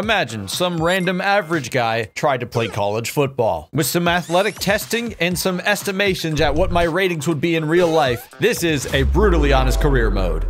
Imagine some random average guy tried to play college football. With some athletic testing and some estimations at what my ratings would be in real life, this is a brutally honest career mode.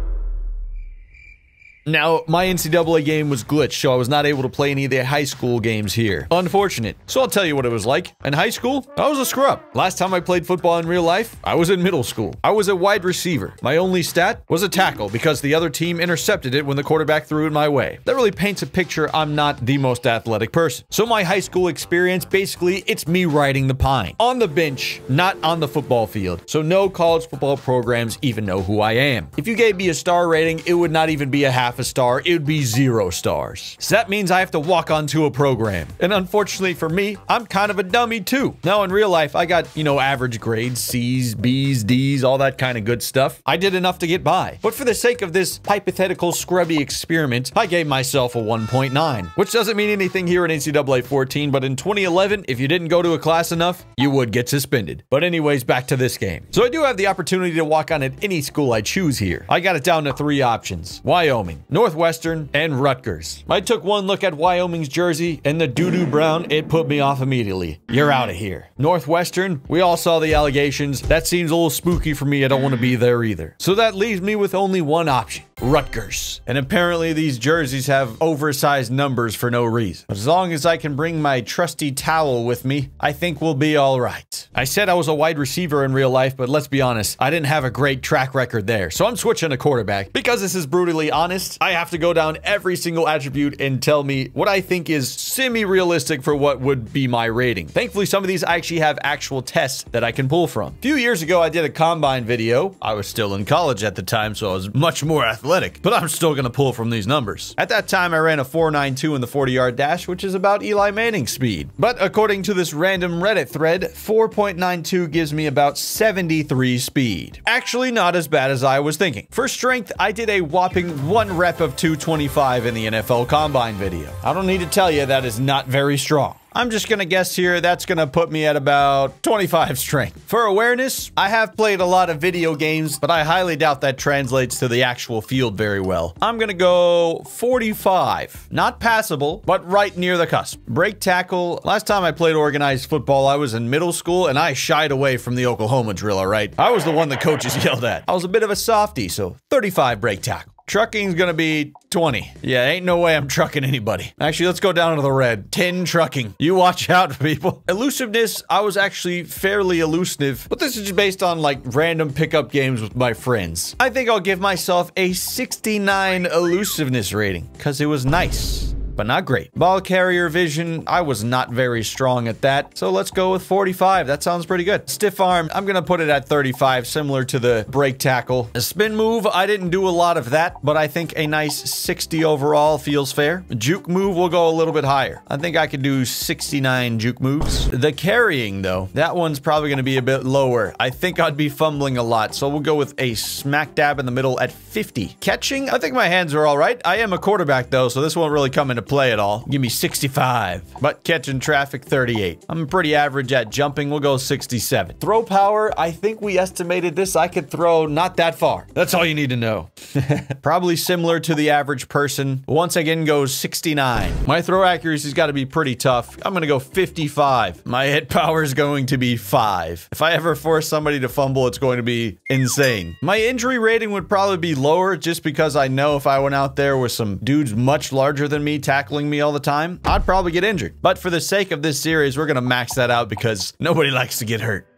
Now, my NCAA game was glitched, so I was not able to play any of the high school games here. Unfortunate. So I'll tell you what it was like. In high school, I was a scrub. Last time I played football in real life, I was in middle school. I was a wide receiver. My only stat was a tackle because the other team intercepted it when the quarterback threw it my way. That really paints a picture I'm not the most athletic person. So my high school experience, basically, it's me riding the pine. On the bench, not on the football field. So no college football programs even know who I am. If you gave me a star rating, it would not even be a half a star, it would be zero stars. So that means I have to walk onto a program. And unfortunately for me, I'm kind of a dummy too. Now in real life, I got, you know, average grades, C's, B's, D's, all that kind of good stuff. I did enough to get by. But for the sake of this hypothetical scrubby experiment, I gave myself a 1.9, which doesn't mean anything here in NCAA 14, but in 2011, if you didn't go to a class enough, you would get suspended. But anyways, back to this game. So I do have the opportunity to walk on at any school I choose here. I got it down to three options. Wyoming, Northwestern, and Rutgers. I took one look at Wyoming's jersey and the doo-doo brown, it put me off immediately. You're out of here. Northwestern, we all saw the allegations. That seems a little spooky for me. I don't want to be there either. So that leaves me with only one option. Rutgers. And apparently these jerseys have oversized numbers for no reason. As long as I can bring my trusty towel with me, I think we'll be all right. I said I was a wide receiver in real life, but let's be honest, I didn't have a great track record there. So I'm switching to quarterback. Because this is brutally honest, I have to go down every single attribute and tell me what I think is semi-realistic for what would be my rating. Thankfully, some of these I actually have actual tests that I can pull from. A few years ago, I did a combine video. I was still in college at the time, so I was much more athletic, but I'm still gonna pull from these numbers. At that time, I ran a 4.92 in the 40-yard dash, which is about Eli Manning's speed. But according to this random Reddit thread, 4.92 gives me about 73 speed. Actually, not as bad as I was thinking. For strength, I did a whopping one rep of 225 in the NFL Combine video. I don't need to tell you that is not very strong. I'm just gonna guess here that's gonna put me at about 25 strength. For awareness, I have played a lot of video games, but I highly doubt that translates to the actual field very well. I'm gonna go 45. Not passable, but right near the cusp. Break tackle. Last time I played organized football, I was in middle school and I shied away from the Oklahoma drill, alright? I was the one the coaches yelled at. I was a bit of a softie, so 35 break tackle. Trucking's gonna be 20. Yeah, ain't no way I'm trucking anybody. Actually, let's go down to the red. 10 trucking. You watch out, people. Elusiveness, I was actually fairly elusive, but this is just based on like random pickup games with my friends. I think I'll give myself a 69 elusiveness rating because it was nice but not great. Ball carrier vision, I was not very strong at that, so let's go with 45. That sounds pretty good. Stiff arm, I'm gonna put it at 35, similar to the break tackle. A spin move, I didn't do a lot of that, but I think a nice 60 overall feels fair. Juke move will go a little bit higher. I think I could do 69 juke moves. The carrying, though, that one's probably gonna be a bit lower. I think I'd be fumbling a lot, so we'll go with a smack dab in the middle at 50. Catching, I think my hands are all right. I am a quarterback, though, so this won't really come into play at all. Give me 65. But catching traffic, 38. I'm pretty average at jumping. We'll go 67. Throw power, I think we estimated this. I could throw not that far. That's all you need to know. Probably similar to the average person. Once again, goes 69. My throw accuracy's got to be pretty tough. I'm going to go 55. My hit power is going to be 5. If I ever force somebody to fumble, it's going to be insane. My injury rating would probably be lower just because I know if I went out there with some dudes much larger than me tackling me all the time, I'd probably get injured. But for the sake of this series, we're going to max that out because nobody likes to get hurt.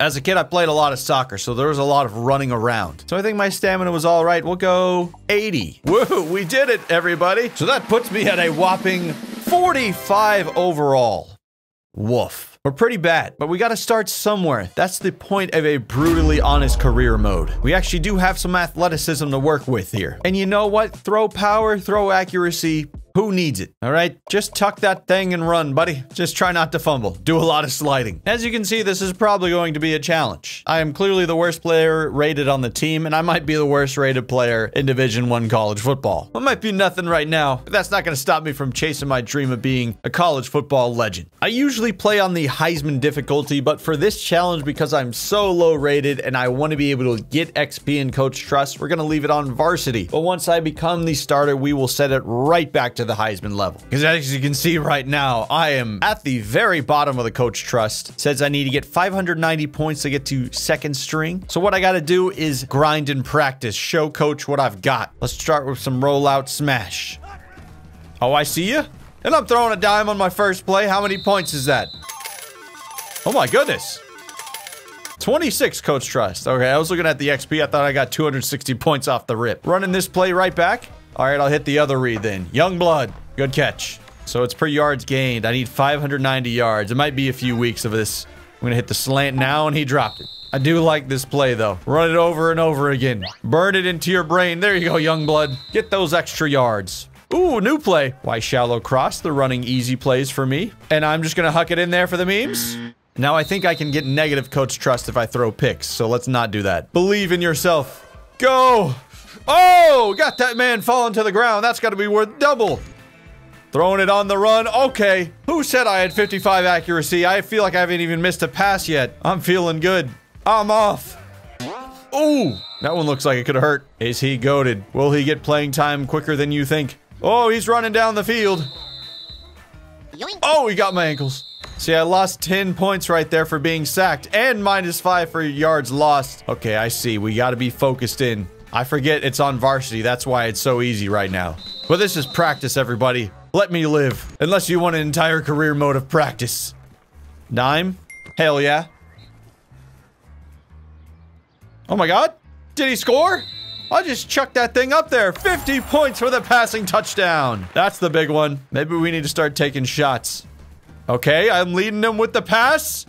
As a kid, I played a lot of soccer, so there was a lot of running around. So I think my stamina was all right. We'll go 80. Woo, we did it, everybody. So that puts me at a whopping 45 overall. Woof. We're pretty bad, but we gotta start somewhere. That's the point of a brutally honest career mode. We actually do have some athleticism to work with here. And you know what? Throw power, throw accuracy, who needs it? All right, just tuck that thing and run, buddy. Just try not to fumble. Do a lot of sliding. As you can see, this is probably going to be a challenge. I am clearly the worst player rated on the team, and I might be the worst rated player in Division 1 college football. It might be nothing right now, but that's not going to stop me from chasing my dream of being a college football legend. I usually play on the Heisman difficulty, but for this challenge, because I'm so low rated and I want to be able to get XP and coach trust, we're going to leave it on varsity. But once I become the starter, we will set it right back to the Heisman level. Because as you can see right now, I am at the very bottom of the coach trust. says I need to get 590 points to get to second string. So what I got to do is grind and practice, show coach what I've got. Let's start with some rollout smash. Oh, I see you. And I'm throwing a dime on my first play. How many points is that? Oh my goodness. 26 coach trust. Okay, I was looking at the XP. I thought I got 260 points off the rip. Running this play right back. All right, I'll hit the other read then. Young blood. Good catch. So it's per yards gained. I need 590 yards. It might be a few weeks of this. I'm going to hit the slant now, and he dropped it. I do like this play, though. Run it over and over again. Burn it into your brain. There you go, young blood. Get those extra yards. Ooh, new play. Why shallow cross? They're running easy plays for me. And I'm just going to huck it in there for the memes. Now I think I can get negative coach trust if I throw picks, so let's not do that. Believe in yourself. Go! Oh, got that man falling to the ground. That's got to be worth double. Throwing it on the run. Okay. Who said I had 55 accuracy? I feel like I haven't even missed a pass yet. I'm feeling good. I'm off. Ooh, that one looks like it could have hurt. Is he goaded? Will he get playing time quicker than you think? Oh, he's running down the field. Oh, he got my ankles. See, I lost 10 points right there for being sacked and minus 5 for yards lost. Okay, I see. We got to be focused in. I forget it's on varsity. That's why it's so easy right now. But this is practice, everybody. Let me live. Unless you want an entire career mode of practice. Dime? Hell yeah. Oh my god. Did he score? I just chucked that thing up there. 50 points for the passing touchdown. That's the big one. Maybe we need to start taking shots. Okay, I'm leading him with the pass.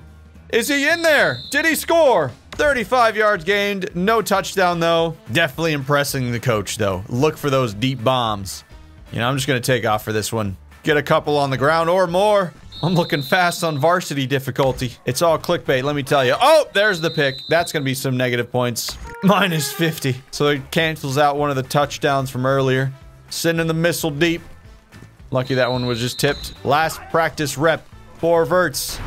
Is he in there? Did he score? 35 yards gained, no touchdown though. Definitely impressing the coach though. Look for those deep bombs. You know, I'm just gonna take off for this one. Get a couple on the ground or more. I'm looking fast on varsity difficulty. It's all clickbait, let me tell you. Oh, there's the pick. That's gonna be some negative points. Minus 50. So it cancels out one of the touchdowns from earlier. Sending the missile deep. Lucky that one was just tipped. Last practice rep. Four verts.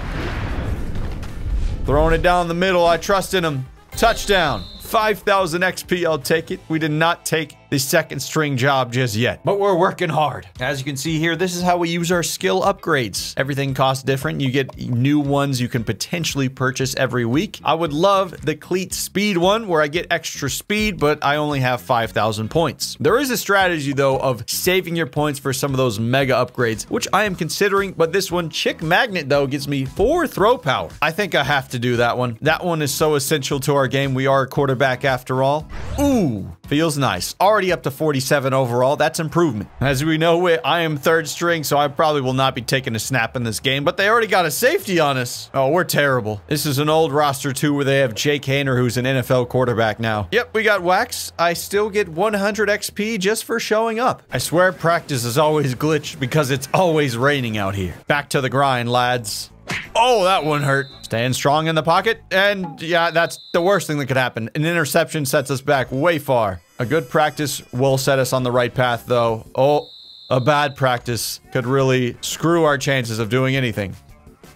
Throwing it down the middle. I trust in him. Touchdown. 5,000 XP, I'll take it. We did not take the second string job just yet, but we're working hard. As you can see here, this is how we use our skill upgrades. Everything costs different. You get new ones you can potentially purchase every week. I would love the cleat speed one where I get extra speed, but I only have 5,000 points. There is a strategy though of saving your points for some of those mega upgrades, which I am considering, but this one, Chick Magnet though, gives me four throw power. I think I have to do that one. That one is so essential to our game. We are a quarterback after all. Ooh, feels nice. Already up to 47 overall. That's improvement. As we know, I am third string, so I probably will not be taking a snap in this game, but they already got a safety on us. Oh, we're terrible. This is an old roster, too, where they have Jake Haener, who's an NFL quarterback now. Yep, we got Wax. I still get 100 XP just for showing up. I swear practice is always glitched because it's always raining out here. Back to the grind, lads. Oh, that one hurt. Staying strong in the pocket. And yeah, that's the worst thing that could happen. An interception sets us back way far. A good practice will set us on the right path, though. Oh, a bad practice could really screw our chances of doing anything.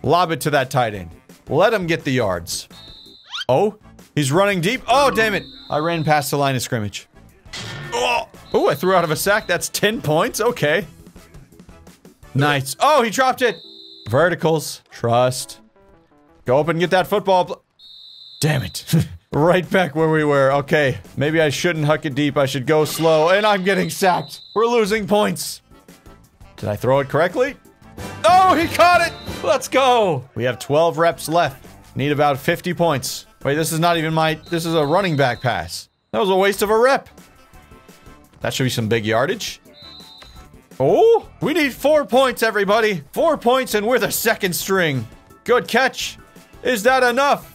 Lob it to that tight end. Let him get the yards. Oh, he's running deep. Oh, damn it. I ran past the line of scrimmage. Oh, oh I threw out of a sack. That's 10 points. Okay. Nice. Oh, he dropped it. Verticals. Trust. Go up and get that football. Damn it. Right back where we were. Okay, maybe I shouldn't huck it deep. I should go slow. And I'm getting sacked. We're losing points. Did I throw it correctly? Oh, he caught it. Let's go. We have 12 reps left. Need about 50 points. Wait, this is not even my... This is a running back pass. That was a waste of a rep. That should be some big yardage. Oh, we need four points, everybody. Four points and we're the second string. Good catch. Is that enough?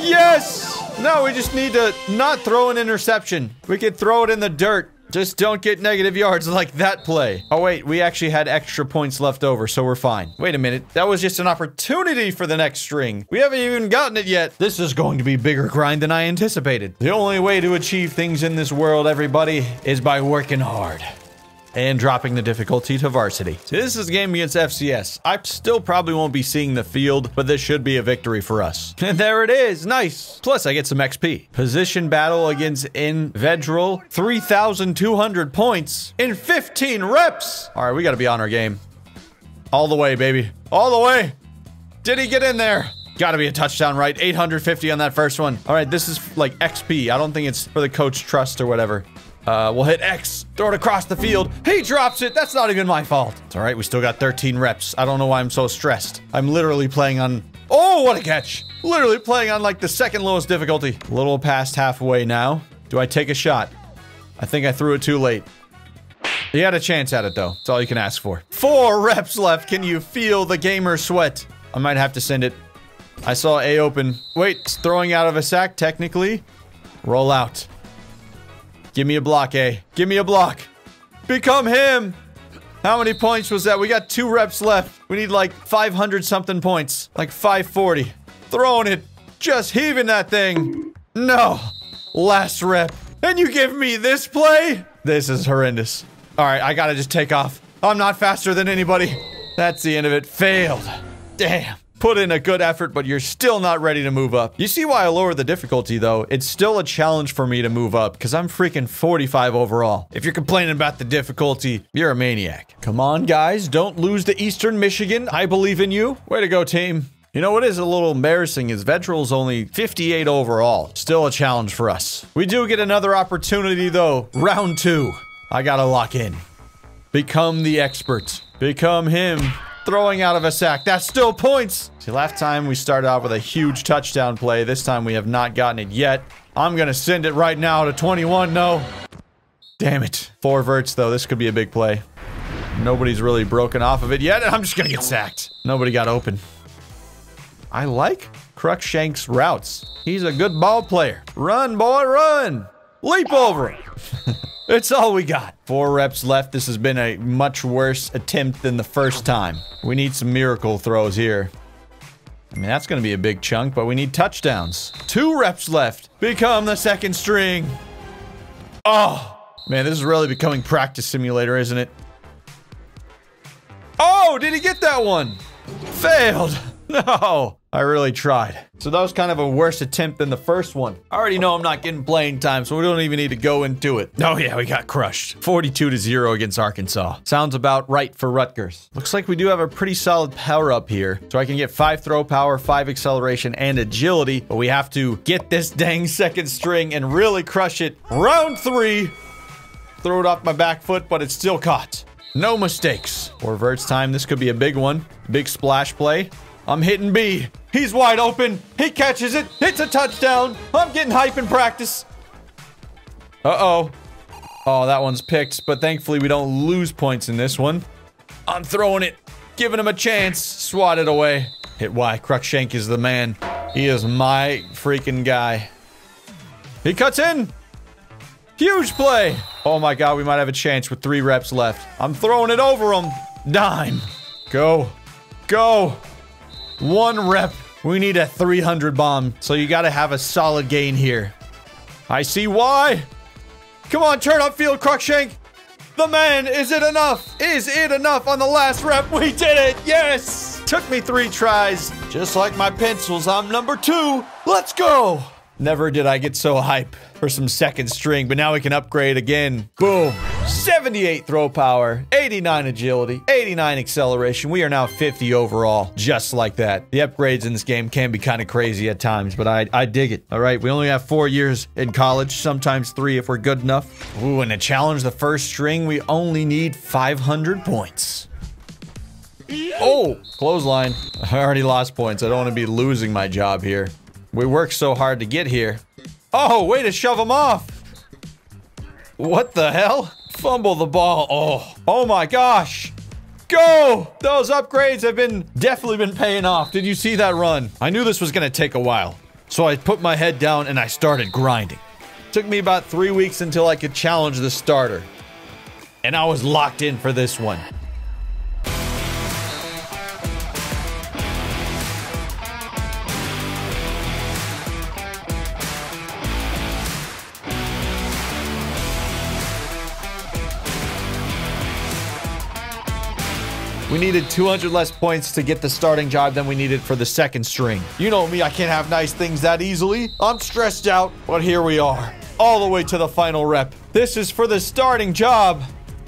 Yes! Now we just need to not throw an interception. We could throw it in the dirt. Just don't get negative yards like that play. Oh wait, we actually had extra points left over, so we're fine. Wait a minute, that was just an opportunity for the next string. We haven't even gotten it yet. This is going to be bigger grind than I anticipated. The only way to achieve things in this world, everybody, is by working hard. And dropping the difficulty to varsity. This is a game against FCS. I still probably won't be seeing the field, but this should be a victory for us. And there it is. Nice. Plus, I get some XP. Position battle against Invedril. 3,200 points in 15 reps. All right, we got to be on our game. All the way, baby. All the way. Did he get in there? Gotta be a touchdown, right? 850 on that first one. All right, this is like XP. I don't think it's for the coach trust or whatever. Uh, we'll hit X, throw it across the field. He drops it. That's not even my fault. It's all right. We still got 13 reps. I don't know why I'm so stressed. I'm literally playing on... Oh, what a catch. Literally playing on like the second lowest difficulty. A little past halfway now. Do I take a shot? I think I threw it too late. He had a chance at it though. That's all you can ask for. Four reps left. Can you feel the gamer sweat? I might have to send it. I saw A open. Wait, throwing out of a sack technically. Roll out. Give me a block, A. Give me a block. Become him. How many points was that? We got two reps left. We need like 500 something points. Like 540. Throwing it. Just heaving that thing. No. Last rep. And you give me this play? This is horrendous. All right, I gotta just take off. I'm not faster than anybody. That's the end of it. Failed. Damn put in a good effort, but you're still not ready to move up. You see why I lowered the difficulty, though? It's still a challenge for me to move up, because I'm freaking 45 overall. If you're complaining about the difficulty, you're a maniac. Come on, guys. Don't lose to Eastern Michigan. I believe in you. Way to go, team. You know what is a little embarrassing is Vedral's only 58 overall. Still a challenge for us. We do get another opportunity, though. Round two. I gotta lock in. Become the expert. Become him throwing out of a sack. That's still points. See, last time we started off with a huge touchdown play. This time we have not gotten it yet. I'm gonna send it right now to 21. No. Damn it. Four verts, though. This could be a big play. Nobody's really broken off of it yet, and I'm just gonna get sacked. Nobody got open. I like Cruickshank's routes. He's a good ball player. Run, boy, run! Leap over him! It's all we got. Four reps left. This has been a much worse attempt than the first time. We need some miracle throws here. I mean, that's going to be a big chunk, but we need touchdowns. Two reps left. Become the second string. Oh, man, this is really becoming practice simulator, isn't it? Oh, did he get that one? Failed. No. I really tried. So that was kind of a worse attempt than the first one. I already know I'm not getting playing time, so we don't even need to go into it. Oh yeah, we got crushed. 42 to 0 against Arkansas. Sounds about right for Rutgers. Looks like we do have a pretty solid power up here. So I can get 5 throw power, 5 acceleration, and agility. But we have to get this dang second string and really crush it. Round 3. Throw it off my back foot, but it's still caught. No mistakes. Or verts time. This could be a big one. Big splash play. I'm hitting B. He's wide open. He catches it. It's a touchdown. I'm getting hype in practice. Uh-oh. Oh, that one's picked, but thankfully we don't lose points in this one. I'm throwing it. Giving him a chance. Swat it away. Hit Y. Cruickshank is the man. He is my freaking guy. He cuts in. Huge play. Oh my god, we might have a chance with three reps left. I'm throwing it over him. Dime. Go. Go. One rep. We need a 300 bomb, so you gotta have a solid gain here. I see why. Come on, turn up field, Cruickshank. The man, is it enough? Is it enough on the last rep? We did it, yes! Took me three tries. Just like my pencils, I'm number two. Let's go! Never did I get so hype for some second string, but now we can upgrade again. Boom. 78 throw power, 89 agility, 89 acceleration. We are now 50 overall, just like that. The upgrades in this game can be kind of crazy at times, but I, I dig it. All right, we only have four years in college, sometimes three if we're good enough. Ooh, and to challenge the first string, we only need 500 points. Oh, clothesline. I already lost points. I don't want to be losing my job here. We worked so hard to get here. Oh, way to shove him off. What the hell? Fumble the ball. Oh, oh my gosh. Go! Those upgrades have been definitely been paying off. Did you see that run? I knew this was going to take a while. So I put my head down and I started grinding. Took me about three weeks until I could challenge the starter. And I was locked in for this one. We needed 200 less points to get the starting job than we needed for the second string. You know me, I can't have nice things that easily. I'm stressed out, but here we are. All the way to the final rep. This is for the starting job.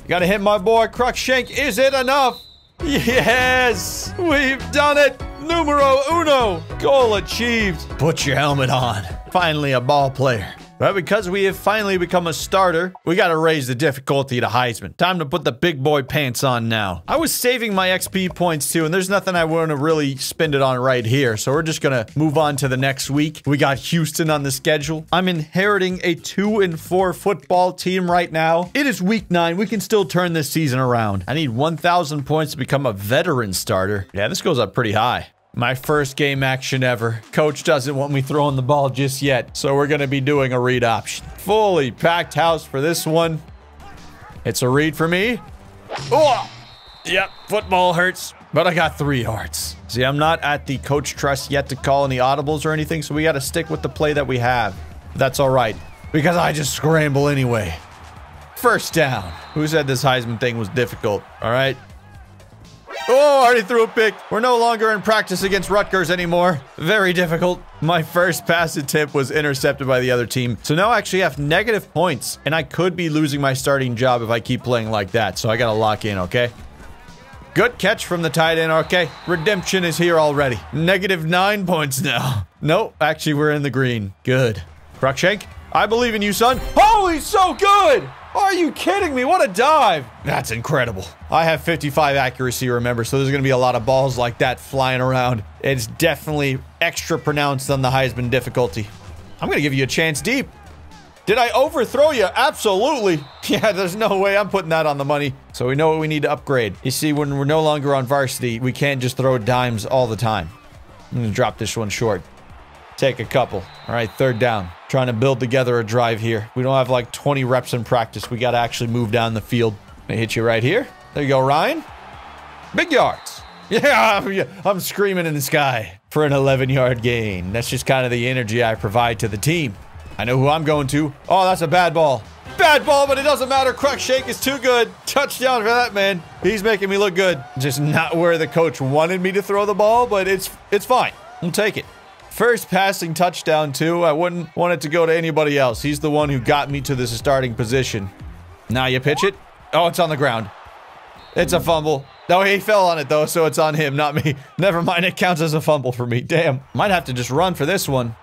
Gotta hit my boy Cruickshank. Is it enough? Yes! We've done it! Numero uno! Goal achieved! Put your helmet on. Finally a ball player. But because we have finally become a starter, we gotta raise the difficulty to Heisman. Time to put the big boy pants on now. I was saving my XP points too, and there's nothing I want to really spend it on right here, so we're just gonna move on to the next week. We got Houston on the schedule. I'm inheriting a 2 and 4 football team right now. It is week 9. We can still turn this season around. I need 1,000 points to become a veteran starter. Yeah, this goes up pretty high. My first game action ever. Coach doesn't want me throwing the ball just yet, so we're going to be doing a read option. Fully packed house for this one. It's a read for me. Oh! Yep, football hurts, but I got three yards. See, I'm not at the coach trust yet to call any audibles or anything, so we got to stick with the play that we have. That's all right, because I just scramble anyway. First down. Who said this Heisman thing was difficult? All right. Oh, already threw a pick. We're no longer in practice against Rutgers anymore. Very difficult. My first pass attempt was intercepted by the other team. So now I actually have negative points, and I could be losing my starting job if I keep playing like that. So I got to lock in, okay? Good catch from the tight end. Okay, redemption is here already. Negative nine points now. Nope, actually, we're in the green. Good. Cruickshank, I believe in you, son. Holy, so good! Are you kidding me? What a dive. That's incredible. I have 55 accuracy, remember, so there's going to be a lot of balls like that flying around. It's definitely extra pronounced on the Heisman difficulty. I'm going to give you a chance deep. Did I overthrow you? Absolutely. Yeah, there's no way I'm putting that on the money. So we know what we need to upgrade. You see, when we're no longer on varsity, we can't just throw dimes all the time. I'm going to drop this one short. Take a couple. All right, third down. Trying to build together a drive here. We don't have like 20 reps in practice. We got to actually move down the field. I hit you right here. There you go, Ryan. Big yards. Yeah, I'm screaming in the sky for an 11 yard gain. That's just kind of the energy I provide to the team. I know who I'm going to. Oh, that's a bad ball. Bad ball, but it doesn't matter. Cruickshank is too good. Touchdown for that man. He's making me look good. Just not where the coach wanted me to throw the ball, but it's it's fine. I'll take it. First passing touchdown, too. I wouldn't want it to go to anybody else. He's the one who got me to this starting position. Now you pitch it. Oh, it's on the ground. It's a fumble. No, he fell on it, though, so it's on him, not me. Never mind, it counts as a fumble for me. Damn. Might have to just run for this one.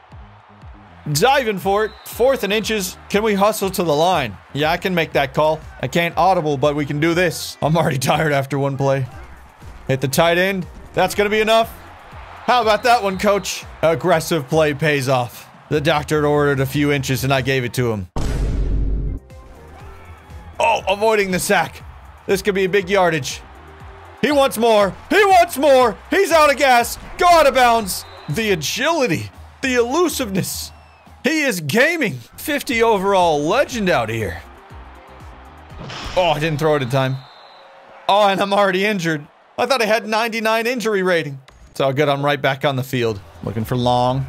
Diving for it. Fourth and inches. Can we hustle to the line? Yeah, I can make that call. I can't audible, but we can do this. I'm already tired after one play. Hit the tight end. That's going to be enough. How about that one, coach? Aggressive play pays off. The doctor ordered a few inches and I gave it to him. Oh, avoiding the sack. This could be a big yardage. He wants more. He wants more. He's out of gas. Go out of bounds. The agility, the elusiveness. He is gaming. 50 overall legend out here. Oh, I didn't throw it in time. Oh, and I'm already injured. I thought I had 99 injury rating. It's all good. I'm right back on the field. Looking for long.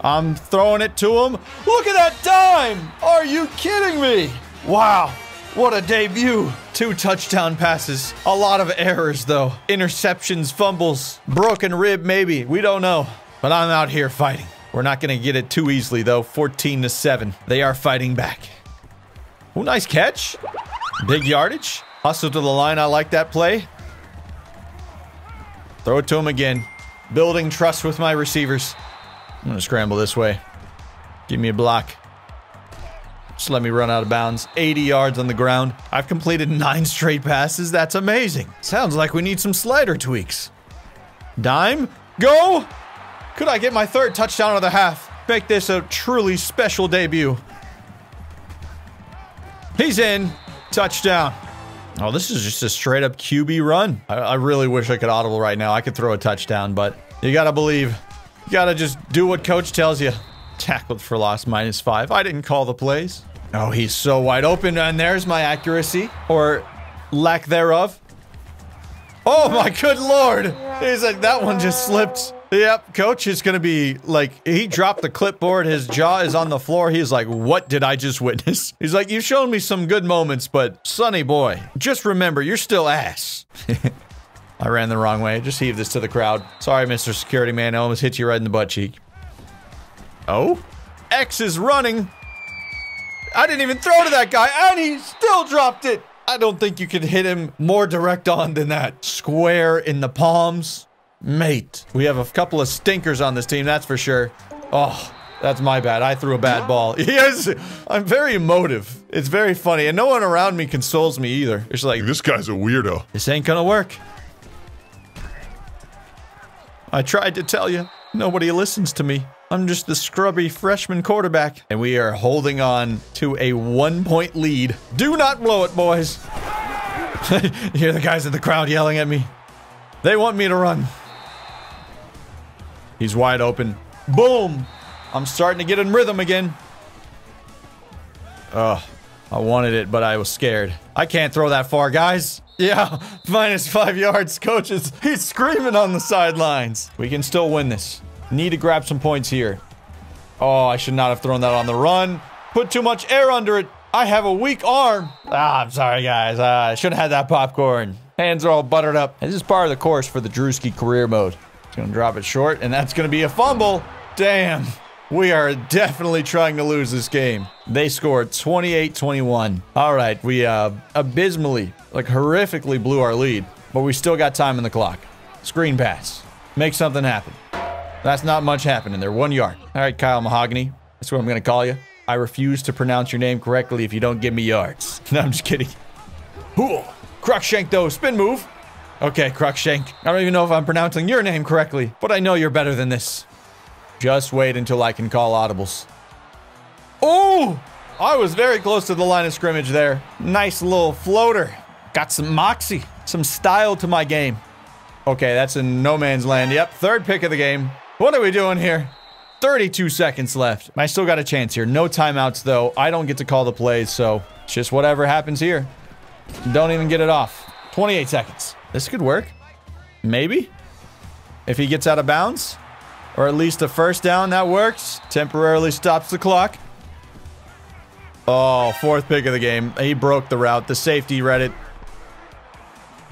I'm throwing it to him. Look at that dime! Are you kidding me? Wow. What a debut. Two touchdown passes. A lot of errors, though. Interceptions, fumbles, broken rib, maybe. We don't know. But I'm out here fighting. We're not going to get it too easily, though. 14 to 7. They are fighting back. Oh, nice catch. Big yardage. Hustle to the line. I like that play. Throw it to him again. Building trust with my receivers. I'm going to scramble this way. Give me a block. Just let me run out of bounds. 80 yards on the ground. I've completed nine straight passes. That's amazing. Sounds like we need some slider tweaks. Dime. Go! Could I get my third touchdown of the half? Make this a truly special debut. He's in. Touchdown. Oh, this is just a straight up QB run. I, I, really wish I could audible right now. I could throw a touchdown, but you gotta believe. You gotta just do what coach tells you. Tackled for loss minus five. I didn't call the plays. Oh, he's so wide open, and there's my accuracy, or lack thereof. Oh my good lord! He's like, that one just slipped. Yep, coach is going to be like, he dropped the clipboard, his jaw is on the floor. He's like, what did I just witness? He's like, you've shown me some good moments, but Sonny boy, just remember, you're still ass. I ran the wrong way. Just heave this to the crowd. Sorry, Mr. Security Man. I almost hit you right in the butt cheek. Oh? X is running. I didn't even throw to that guy, and he still dropped it. I don't think you could hit him more direct on than that. Square in the palms. Mate, we have a couple of stinkers on this team, that's for sure. Oh, that's my bad. I threw a bad ball. Yes, I'm very emotive. It's very funny, and no one around me consoles me either. It's like, This guy's a weirdo. this ain't gonna work. I tried to tell you. Nobody listens to me. I'm just the scrubby freshman quarterback. And we are holding on to a one point lead. Do not blow it, boys. you hear the guys in the crowd yelling at me. They want me to run. He's wide open. Boom. I'm starting to get in rhythm again. Ugh. I wanted it, but I was scared. I can't throw that far, guys. Yeah, minus five yards, coaches. He's screaming on the sidelines. We can still win this. Need to grab some points here. Oh, I should not have thrown that on the run. Put too much air under it. I have a weak arm. Ah, I'm sorry, guys. Uh, I should have had that popcorn. Hands are all buttered up. This is part of the course for the Drewski career mode. It's gonna drop it short, and that's gonna be a fumble. Damn. We are definitely trying to lose this game. They scored 28-21. All right, we uh, abysmally, like horrifically blew our lead, but we still got time in the clock. Screen pass. Make something happen. That's not much happening there. One yard. All right, Kyle Mahogany. That's what I'm going to call you. I refuse to pronounce your name correctly if you don't give me yards. No, I'm just kidding. Ooh, Cruickshank, though. Spin move. Okay, Cruickshank. I don't even know if I'm pronouncing your name correctly, but I know you're better than this. Just wait until I can call audibles. Oh! I was very close to the line of scrimmage there. Nice little floater. Got some moxie, some style to my game. Okay, that's in no man's land. Yep, third pick of the game. What are we doing here? 32 seconds left. I still got a chance here. No timeouts, though. I don't get to call the plays, so it's just whatever happens here. Don't even get it off. 28 seconds. This could work. Maybe. If he gets out of bounds. Or at least a first down, that works. Temporarily stops the clock. Oh, fourth pick of the game. He broke the route. The safety read it.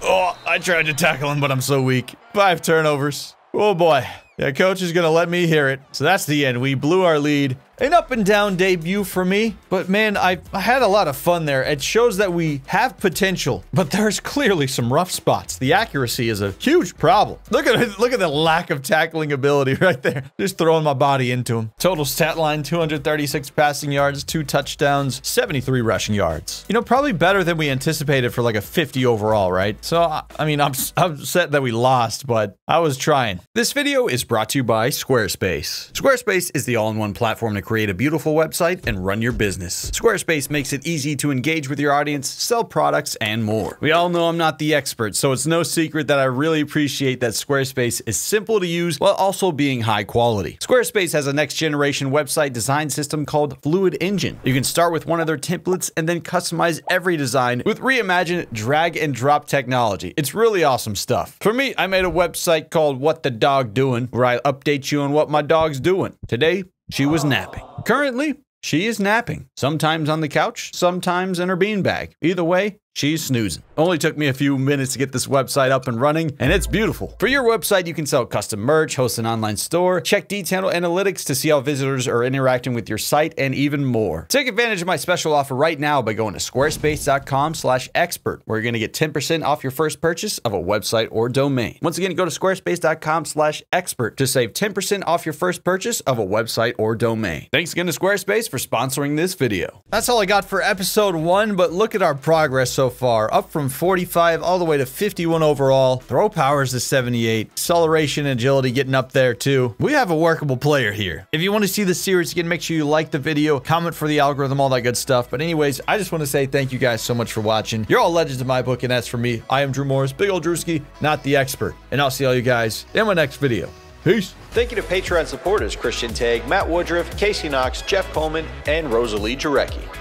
Oh, I tried to tackle him, but I'm so weak. Five turnovers. Oh boy. Yeah, coach is gonna let me hear it. So that's the end. We blew our lead. An up and down debut for me, but man, I, had a lot of fun there. It shows that we have potential, but there's clearly some rough spots. The accuracy is a huge problem. Look at look at the lack of tackling ability right there. Just throwing my body into him. Total stat line 236 passing yards, two touchdowns, 73 rushing yards. You know, probably better than we anticipated for like a 50 overall, right? So, I mean, I'm upset that we lost, but I was trying. This video is brought to you by Squarespace. Squarespace is the all-in-one platform to create a beautiful website and run your business. Squarespace makes it easy to engage with your audience, sell products, and more. We all know I'm not the expert, so it's no secret that I really appreciate that Squarespace is simple to use while also being high quality. Squarespace has a next generation website design system called Fluid Engine. You can start with one of their templates and then customize every design with reimagined drag and drop technology. It's really awesome stuff. For me, I made a website called What the Dog Doing, where I update you on what my dog's doing. Today, she was napping. Currently, she is napping. Sometimes on the couch, sometimes in her beanbag. Either way, she's snoozing. Only took me a few minutes to get this website up and running, and it's beautiful. For your website, you can sell custom merch, host an online store, check detailed analytics to see how visitors are interacting with your site, and even more. Take advantage of my special offer right now by going to squarespace.com slash expert, where you're going to get 10% off your first purchase of a website or domain. Once again, go to squarespace.com slash expert to save 10% off your first purchase of a website or domain. Thanks again to Squarespace for sponsoring this video. That's all I got for episode one, but look at our progress so far. Up from 45 all the way to 51 overall. Throw powers to 78. Acceleration and agility getting up there too. We have a workable player here. If you want to see the series again, make sure you like the video, comment for the algorithm, all that good stuff. But anyways, I just want to say thank you guys so much for watching. You're all legends in my book, and that's for me. I am Drew Morris, Big Old Drewski, not the expert. And I'll see all you guys in my next video. Peace. Thank you to Patreon supporters Christian Tag, Matt Woodruff, Casey Knox, Jeff Coleman, and Rosalie Jarecki.